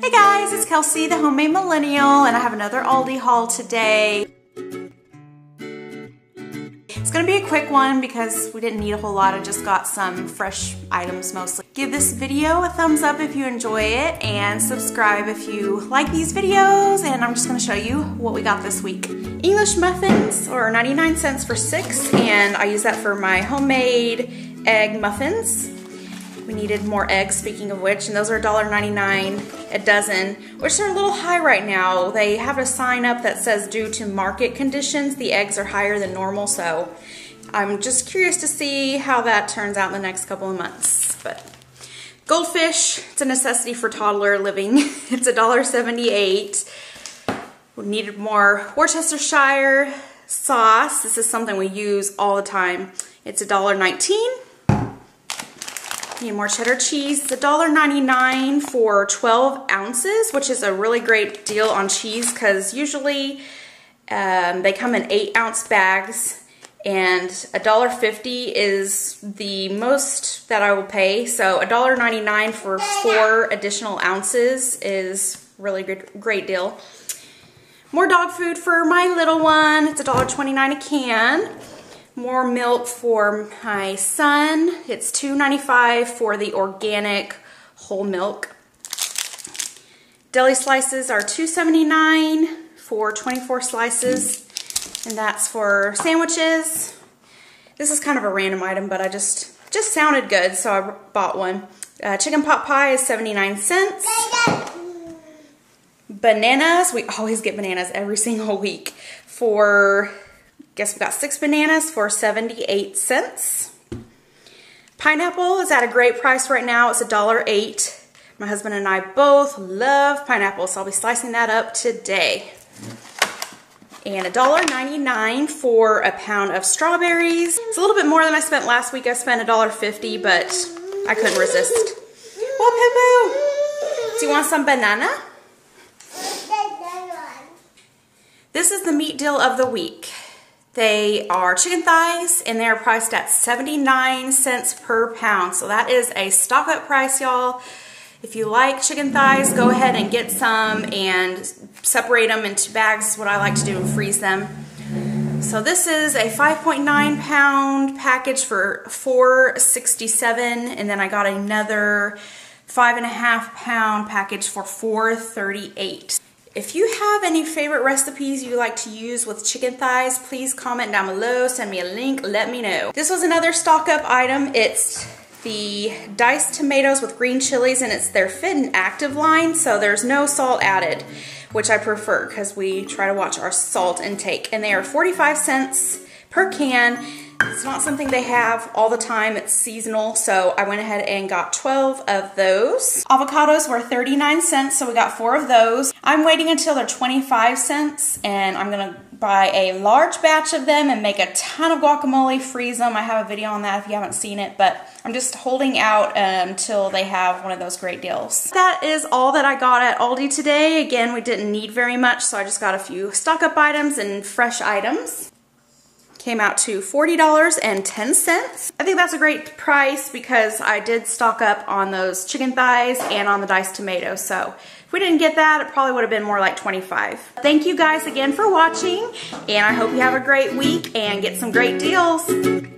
Hey guys, it's Kelsey, the Homemade Millennial, and I have another Aldi haul today. It's gonna be a quick one because we didn't need a whole lot. I just got some fresh items mostly. Give this video a thumbs up if you enjoy it and subscribe if you like these videos. And I'm just gonna show you what we got this week. English muffins are 99 cents for six and I use that for my homemade egg muffins. We needed more eggs, speaking of which, and those are $1.99 a dozen, which are a little high right now. They have a sign up that says due to market conditions, the eggs are higher than normal, so I'm just curious to see how that turns out in the next couple of months. But goldfish, it's a necessity for toddler living. it's $1.78. We needed more Worcestershire sauce. This is something we use all the time. It's $1.19. Need more cheddar cheese. It's $1.99 for 12 ounces, which is a really great deal on cheese because usually um, they come in 8 ounce bags and $1.50 is the most that I will pay. So $1.99 for four additional ounces is really good, great deal. More dog food for my little one. It's $1.29 a can. More milk for my son. It's $2.95 for the organic whole milk. Deli slices are $2.79 for 24 slices, and that's for sandwiches. This is kind of a random item, but I just, just sounded good, so I bought one. Uh, chicken pot pie is 79 cents. Bananas, we always get bananas every single week for Guess we got six bananas for 78 cents. Pineapple is at a great price right now. It's $1.08. My husband and I both love pineapple, so I'll be slicing that up today. And $1.99 for a pound of strawberries. It's a little bit more than I spent last week. I spent $1.50, but I couldn't resist. What, Poo Do you want some banana? This is the meat deal of the week. They are chicken thighs and they're priced at 79 cents per pound. So that is a stock up price, y'all. If you like chicken thighs, go ahead and get some and separate them into bags, what I like to do and freeze them. So this is a 5.9 pound package for 4.67, and then I got another five and a half pound package for 4.38. If you have any favorite recipes you like to use with chicken thighs, please comment down below, send me a link, let me know. This was another stock up item. It's the diced tomatoes with green chilies and it's their fit and active line, so there's no salt added, which I prefer because we try to watch our salt intake. And they are 45 cents per can it's not something they have all the time. It's seasonal, so I went ahead and got 12 of those. Avocados were 39 cents, so we got four of those. I'm waiting until they're 25 cents, and I'm gonna buy a large batch of them and make a ton of guacamole, freeze them. I have a video on that if you haven't seen it, but I'm just holding out until um, they have one of those great deals. That is all that I got at Aldi today. Again, we didn't need very much, so I just got a few stock up items and fresh items came out to $40.10. I think that's a great price because I did stock up on those chicken thighs and on the diced tomatoes. So if we didn't get that, it probably would have been more like 25. Thank you guys again for watching and I hope you have a great week and get some great deals.